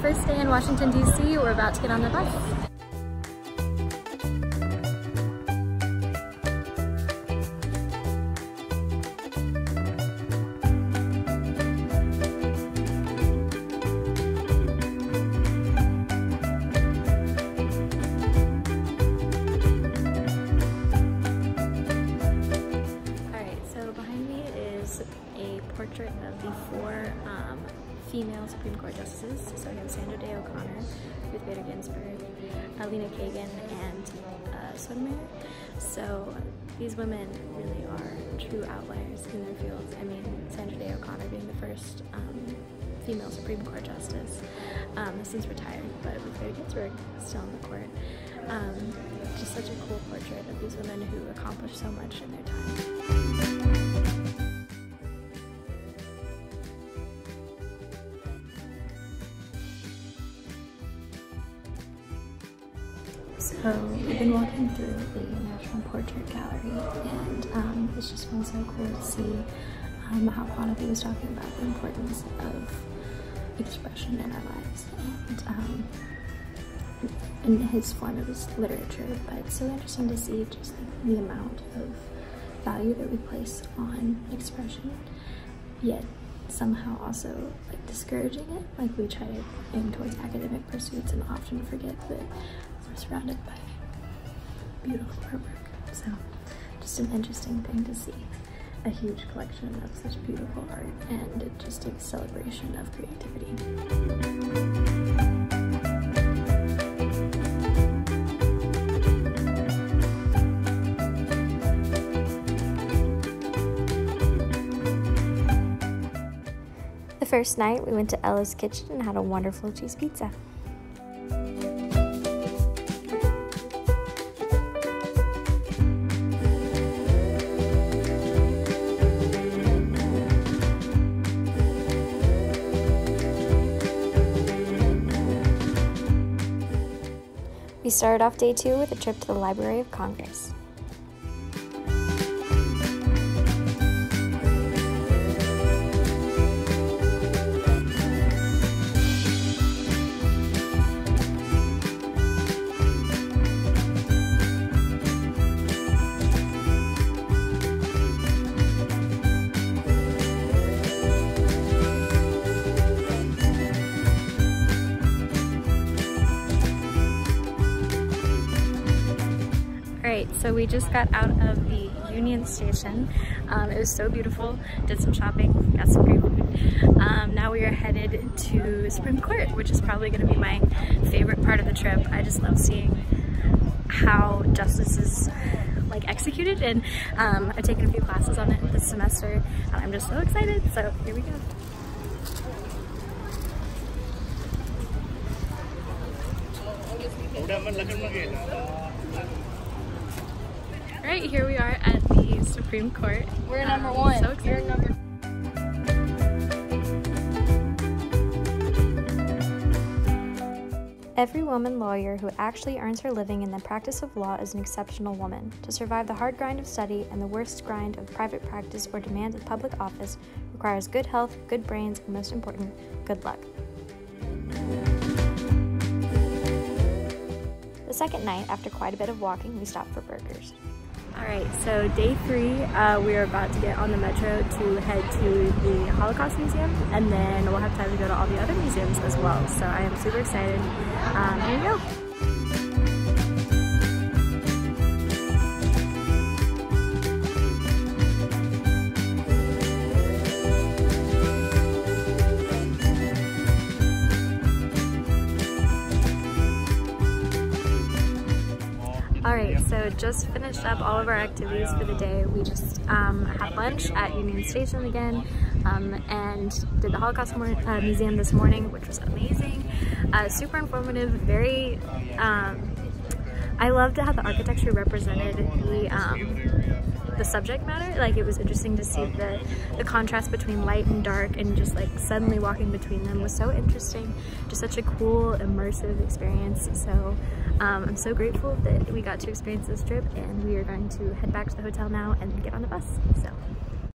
first day in Washington, D.C. We're about to get on the bus. Four um, female Supreme Court justices. So we have Sandra Day O'Connor, Ruth Bader Ginsburg, Elena Kagan, and uh, Sotomayor. So these women really are true outliers in their fields. I mean, Sandra Day O'Connor being the first um, female Supreme Court justice, um, since retired, but Ruth Bader Ginsburg still on the court. Um, just such a cool portrait of these women who accomplished so much in their time. So we've been walking through the National Portrait Gallery and um, it's just been so cool to see um, how Quantife was talking about the importance of expression in our lives and um, in his form of his literature, but it's so interesting to see just like, the amount of value that we place on expression, yet somehow also like discouraging it. Like we try to aim towards academic pursuits and often forget that we're surrounded by beautiful artwork. So just an interesting thing to see. A huge collection of such beautiful art and just a celebration of creativity. The first night, we went to Ella's Kitchen and had a wonderful cheese pizza. We started off day two with a trip to the Library of Congress. So we just got out of the Union Station. Um, it was so beautiful. Did some shopping, got some great food. Um, now we are headed to Supreme Court, which is probably going to be my favorite part of the trip. I just love seeing how justice is like executed and um, I've taken a few classes on it this semester and I'm just so excited. So here we go. Alright, here we are at the Supreme Court. We're number Um, one. So excited. You're number Every woman lawyer who actually earns her living in the practice of law is an exceptional woman. To survive the hard grind of study and the worst grind of private practice or demands of public office requires good health, good brains, and most important, good luck. The second night, after quite a bit of walking, we stopped for burgers. All right, so day three, uh, we are about to get on the metro to head to the Holocaust Museum, and then we'll have time to go to all the other museums as well. So I am super excited. Um, here we go. All right, so just finished up all of our activities for the day. We just um, had lunch at Union Station again um, and did the Holocaust Mo uh, Museum this morning, which was amazing. Uh, super informative, very, um, I loved how the architecture represented the, um, the subject matter. Like it was interesting to see the, the contrast between light and dark and just like suddenly walking between them was so interesting. Just such a cool, immersive experience. So um, I'm so grateful that we got to experience this trip and we are going to head back to the hotel now and get on the bus. So